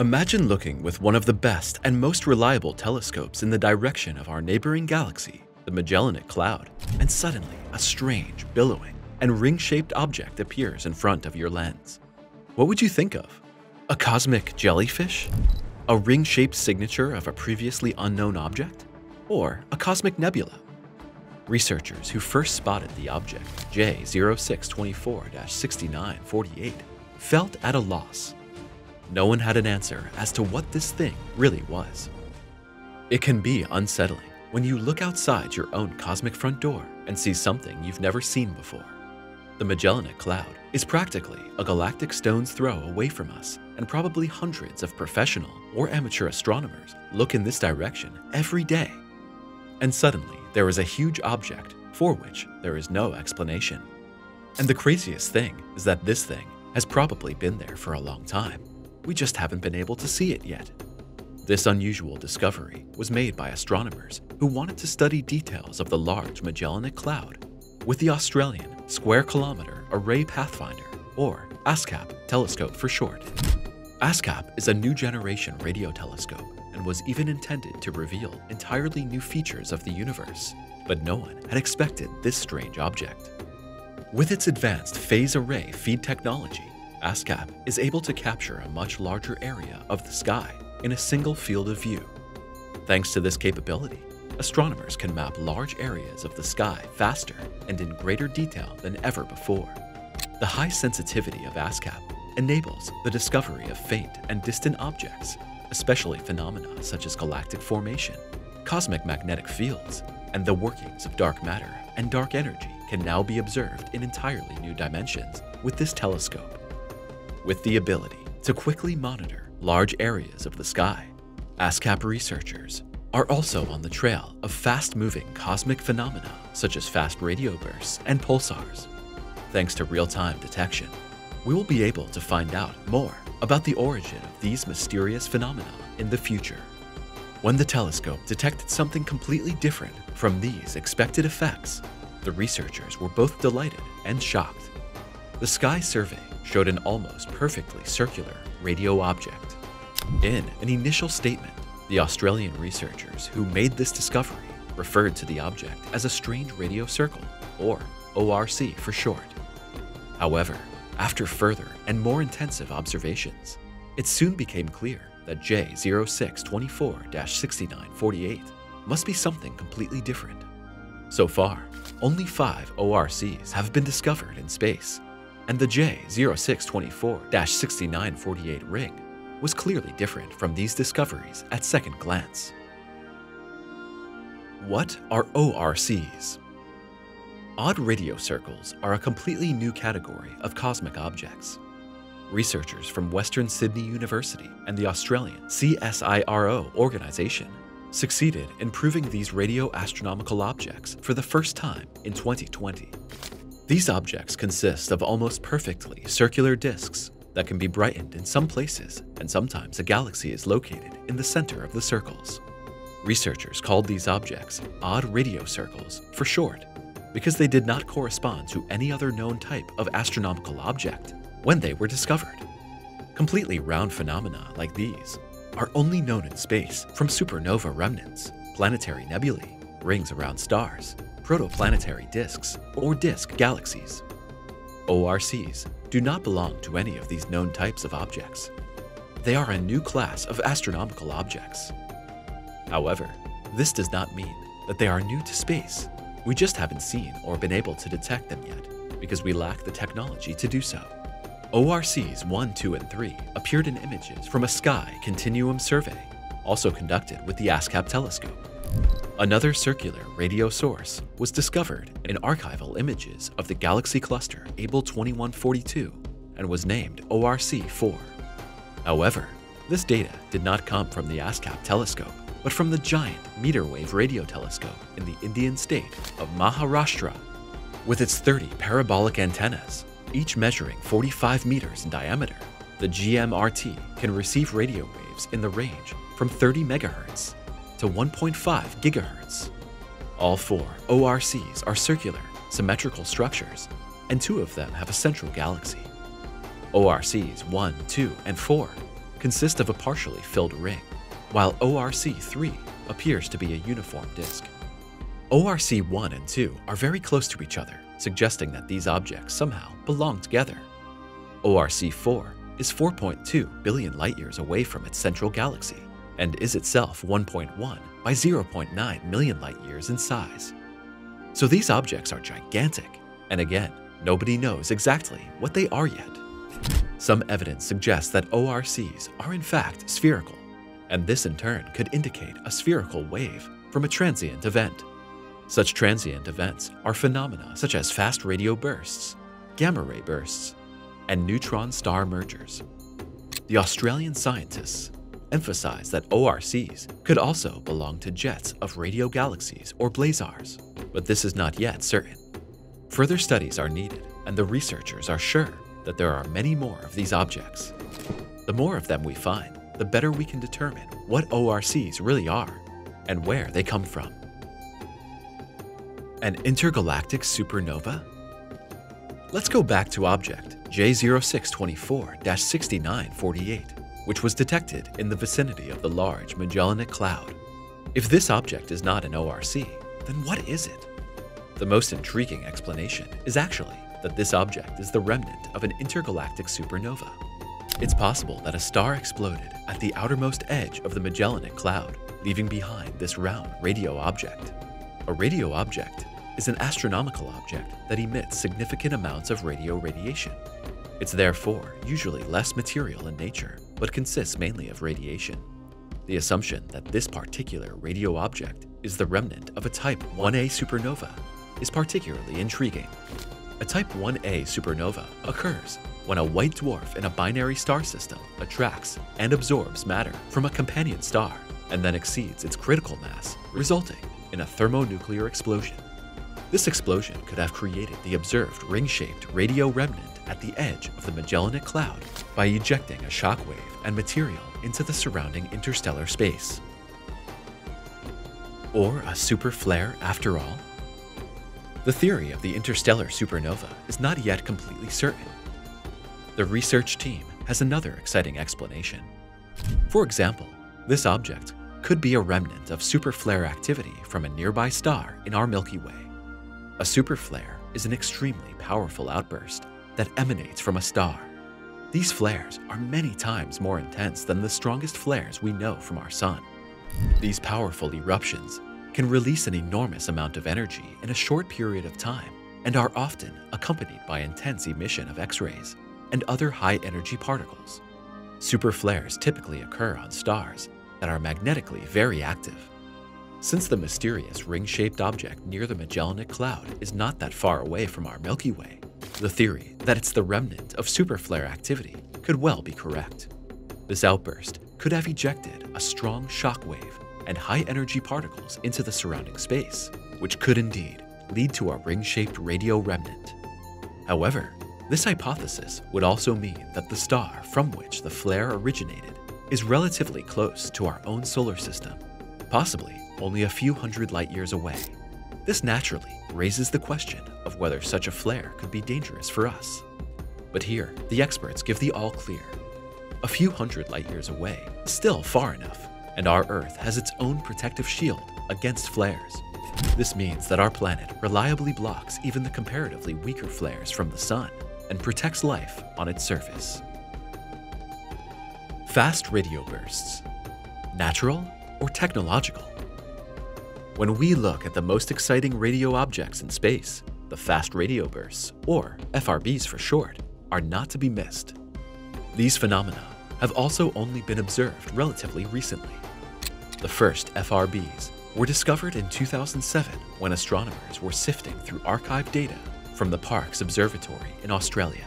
Imagine looking with one of the best and most reliable telescopes in the direction of our neighboring galaxy, the Magellanic Cloud, and suddenly a strange, billowing, and ring-shaped object appears in front of your lens. What would you think of? A cosmic jellyfish? A ring-shaped signature of a previously unknown object? Or a cosmic nebula? Researchers who first spotted the object, J0624-6948, felt at a loss. No one had an answer as to what this thing really was. It can be unsettling when you look outside your own cosmic front door and see something you've never seen before. The Magellanic Cloud is practically a galactic stone's throw away from us, and probably hundreds of professional or amateur astronomers look in this direction every day. And suddenly, there is a huge object for which there is no explanation. And the craziest thing is that this thing has probably been there for a long time. We just haven't been able to see it yet. This unusual discovery was made by astronomers who wanted to study details of the large Magellanic Cloud with the Australian Square Kilometre Array Pathfinder, or ASKAP telescope for short. ASKAP is a new generation radio telescope and was even intended to reveal entirely new features of the universe, but no one had expected this strange object. With its advanced phase array feed technology, ASKAP is able to capture a much larger area of the sky in a single field of view. Thanks to this capability, astronomers can map large areas of the sky faster and in greater detail than ever before. The high sensitivity of ASKAP enables the discovery of faint and distant objects, especially phenomena such as galactic formation, cosmic magnetic fields, and the workings of dark matter and dark energy can now be observed in entirely new dimensions with this telescope. With the ability to quickly monitor large areas of the sky, ASKAP researchers are also on the trail of fast-moving cosmic phenomena such as fast radio bursts and pulsars. Thanks to real-time detection, we will be able to find out more about the origin of these mysterious phenomena in the future. When the telescope detected something completely different from these expected effects, the researchers were both delighted and shocked. The Sky Survey showed an almost perfectly circular radio object. In an initial statement, the Australian researchers who made this discovery referred to the object as a strange radio circle, or ORC for short. However, after further and more intensive observations, it soon became clear that J0624-6948 must be something completely different. So far, only five ORCs have been discovered in space, and the J0624-6948 ring was clearly different from these discoveries at second glance. What are ORCs? Odd radio circles are a completely new category of cosmic objects. Researchers from Western Sydney University and the Australian CSIRO organization succeeded in proving these radio astronomical objects for the first time in 2020. These objects consist of almost perfectly circular disks that can be brightened in some places, and sometimes a galaxy is located in the center of the circles. Researchers called these objects odd radio circles for short because they did not correspond to any other known type of astronomical object when they were discovered. Completely round phenomena like these are only known in space from supernova remnants, planetary nebulae, rings around stars, protoplanetary disks, or disk galaxies. ORCs do not belong to any of these known types of objects. They are a new class of astronomical objects. However, this does not mean that they are new to space. We just haven't seen or been able to detect them yet because we lack the technology to do so. ORCs 1, 2, and 3 appeared in images from a sky continuum survey, also conducted with the ASKAP telescope. Another circular radio source was discovered in archival images of the galaxy cluster Abell 2142 and was named ORC-4. However, this data did not come from the ASKAP telescope, but from the giant meter wave radio telescope in the Indian state of Maharashtra. With its 30 parabolic antennas, each measuring 45 meters in diameter, the GMRT can receive radio waves in the range from 30 megahertz to 1.5 gigahertz. All four ORCs are circular, symmetrical structures, and two of them have a central galaxy. ORCs 1, 2, and 4 consist of a partially filled ring, while ORC-3 appears to be a uniform disk. ORC-1 and 2 are very close to each other, suggesting that these objects somehow belong together. ORC-4 is 4.2 billion light-years away from its central galaxy and is itself 1.1 by 0.9 million light-years in size. So these objects are gigantic, and again, nobody knows exactly what they are yet. Some evidence suggests that ORCs are in fact spherical, and this in turn could indicate a spherical wave from a transient event. Such transient events are phenomena such as fast radio bursts, gamma ray bursts, and neutron star mergers. The Australian scientists emphasize that ORCs could also belong to jets of radio galaxies or blazars, but this is not yet certain. Further studies are needed, and the researchers are sure that there are many more of these objects. The more of them we find, the better we can determine what ORCs really are and where they come from. An intergalactic supernova? Let's go back to object J0624-6948 which was detected in the vicinity of the Large Magellanic Cloud. If this object is not an ORC, then what is it? The most intriguing explanation is actually that this object is the remnant of an intergalactic supernova. It's possible that a star exploded at the outermost edge of the Magellanic Cloud, leaving behind this round radio object. A radio object is an astronomical object that emits significant amounts of radio radiation. It's therefore usually less material in nature but consists mainly of radiation. The assumption that this particular radio object is the remnant of a Type 1a supernova is particularly intriguing. A Type 1a supernova occurs when a white dwarf in a binary star system attracts and absorbs matter from a companion star and then exceeds its critical mass, resulting in a thermonuclear explosion. This explosion could have created the observed ring-shaped radio remnant at the edge of the Magellanic Cloud by ejecting a shockwave and material into the surrounding interstellar space. Or a super flare after all? The theory of the interstellar supernova is not yet completely certain. The research team has another exciting explanation. For example, this object could be a remnant of superflare activity from a nearby star in our Milky Way. A superflare is an extremely powerful outburst that emanates from a star. These flares are many times more intense than the strongest flares we know from our sun. These powerful eruptions can release an enormous amount of energy in a short period of time and are often accompanied by intense emission of X-rays and other high-energy particles. Super flares typically occur on stars that are magnetically very active. Since the mysterious ring-shaped object near the Magellanic Cloud is not that far away from our Milky Way, the theory that it's the remnant of superflare activity could well be correct. This outburst could have ejected a strong shock wave and high-energy particles into the surrounding space, which could indeed lead to a ring-shaped radio remnant. However, this hypothesis would also mean that the star from which the flare originated is relatively close to our own solar system, possibly only a few hundred light years away. This naturally raises the question of whether such a flare could be dangerous for us. But here, the experts give the all clear. A few hundred light years away still far enough, and our Earth has its own protective shield against flares. This means that our planet reliably blocks even the comparatively weaker flares from the Sun and protects life on its surface. Fast radio bursts. Natural or technological? When we look at the most exciting radio objects in space, the fast radio bursts, or FRBs for short, are not to be missed. These phenomena have also only been observed relatively recently. The first FRBs were discovered in 2007 when astronomers were sifting through archived data from the Parkes Observatory in Australia.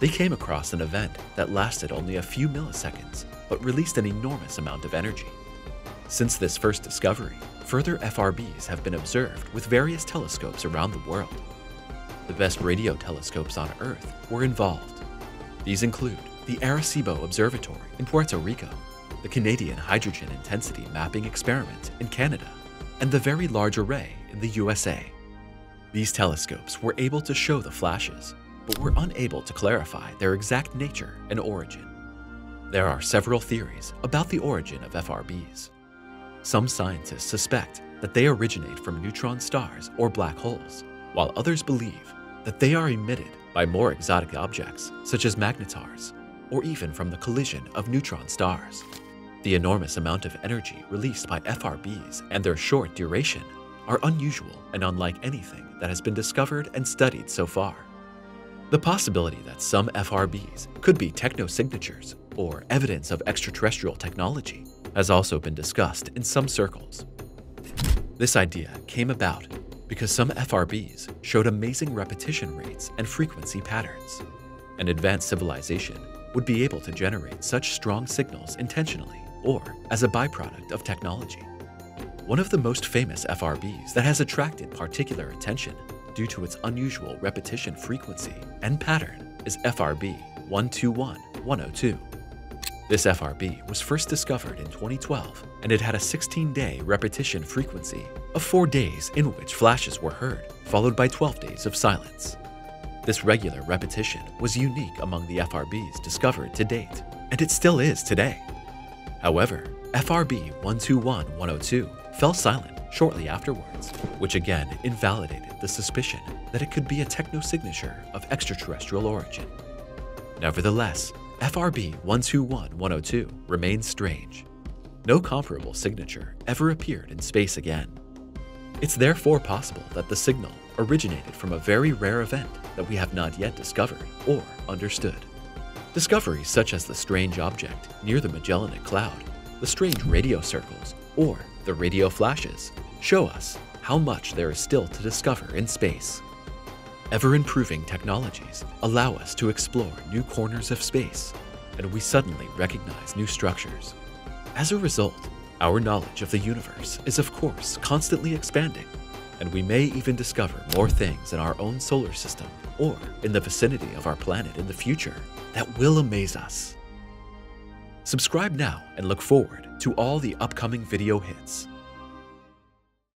They came across an event that lasted only a few milliseconds but released an enormous amount of energy. Since this first discovery, Further FRBs have been observed with various telescopes around the world. The best radio telescopes on Earth were involved. These include the Arecibo Observatory in Puerto Rico, the Canadian Hydrogen Intensity Mapping Experiment in Canada, and the Very Large Array in the USA. These telescopes were able to show the flashes, but were unable to clarify their exact nature and origin. There are several theories about the origin of FRBs. Some scientists suspect that they originate from neutron stars or black holes, while others believe that they are emitted by more exotic objects such as magnetars, or even from the collision of neutron stars. The enormous amount of energy released by FRBs and their short duration are unusual and unlike anything that has been discovered and studied so far. The possibility that some FRBs could be technosignatures or evidence of extraterrestrial technology has also been discussed in some circles. This idea came about because some FRBs showed amazing repetition rates and frequency patterns. An advanced civilization would be able to generate such strong signals intentionally or as a byproduct of technology. One of the most famous FRBs that has attracted particular attention due to its unusual repetition frequency and pattern is FRB 121102. This FRB was first discovered in 2012, and it had a 16-day repetition frequency of 4 days in which flashes were heard, followed by 12 days of silence. This regular repetition was unique among the FRBs discovered to date, and it still is today. However, FRB 121102 fell silent shortly afterwards, which again invalidated the suspicion that it could be a technosignature of extraterrestrial origin. Nevertheless, FRB 121102 remains strange. No comparable signature ever appeared in space again. It's therefore possible that the signal originated from a very rare event that we have not yet discovered or understood. Discoveries such as the strange object near the Magellanic Cloud, the strange radio circles, or the radio flashes show us how much there is still to discover in space. Ever-improving technologies allow us to explore new corners of space, and we suddenly recognize new structures. As a result, our knowledge of the universe is of course constantly expanding, and we may even discover more things in our own solar system or in the vicinity of our planet in the future that will amaze us. Subscribe now and look forward to all the upcoming video hits.